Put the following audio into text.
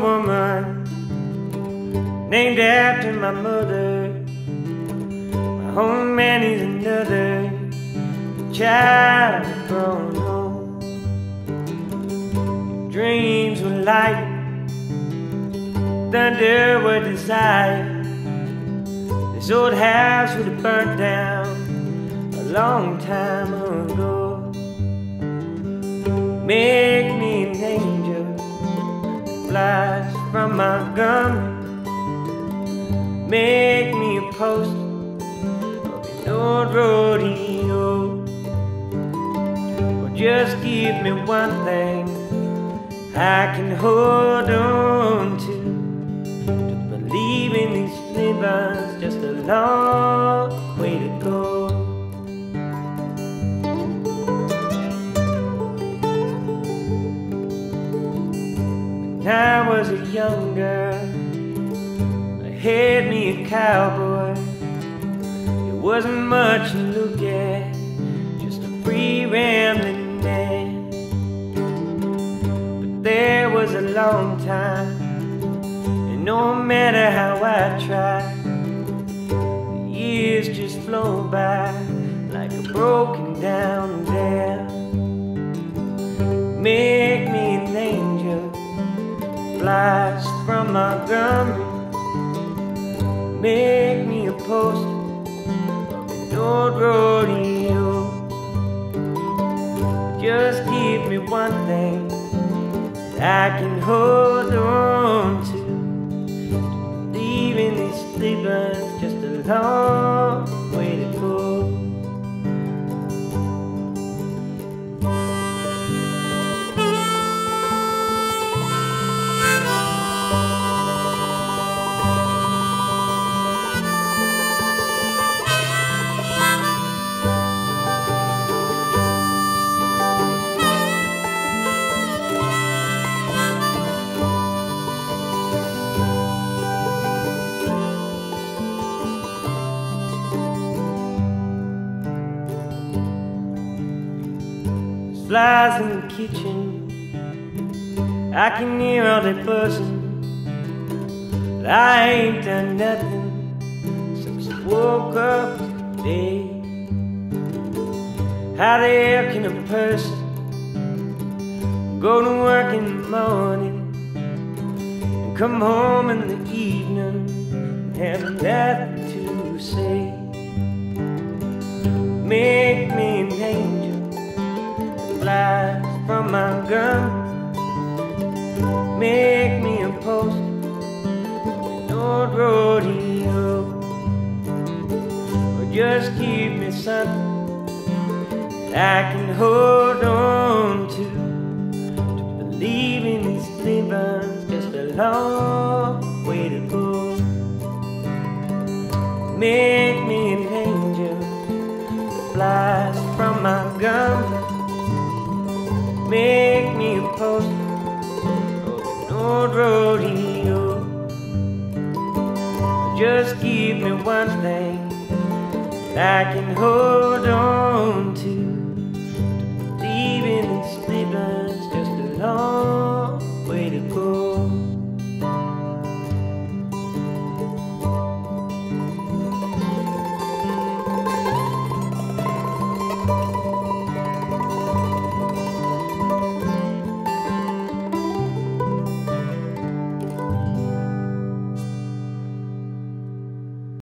Woman named after my mother. My home man is another child grown old. Dreams were light, thunder were desire. This old house would have burnt down a long time ago. From my gun. Make me a post of an old rodeo. Or just give me one thing I can hold on to. To believe in these living's just a long young girl, I had me a cowboy. It wasn't much to look at, just a free rambling man. But there was a long time, and no matter how I tried, the years just flow by like a broken down dam. Angel flies from Montgomery. Make me a post of an old rodeo. Just give me one thing that I can hold on flies in the kitchen. I can hear all they buzzing. I ain't done nothing since I woke up today. How the hell can a person go to work in the morning and come home in the evening and have nothing to say? Make me an flies from my gun. Make me a post an old rodeo. Or just give me something that I can hold on to. To believe in these living's just a long way to go. Make rodeo. Just give me one thing that I can hold on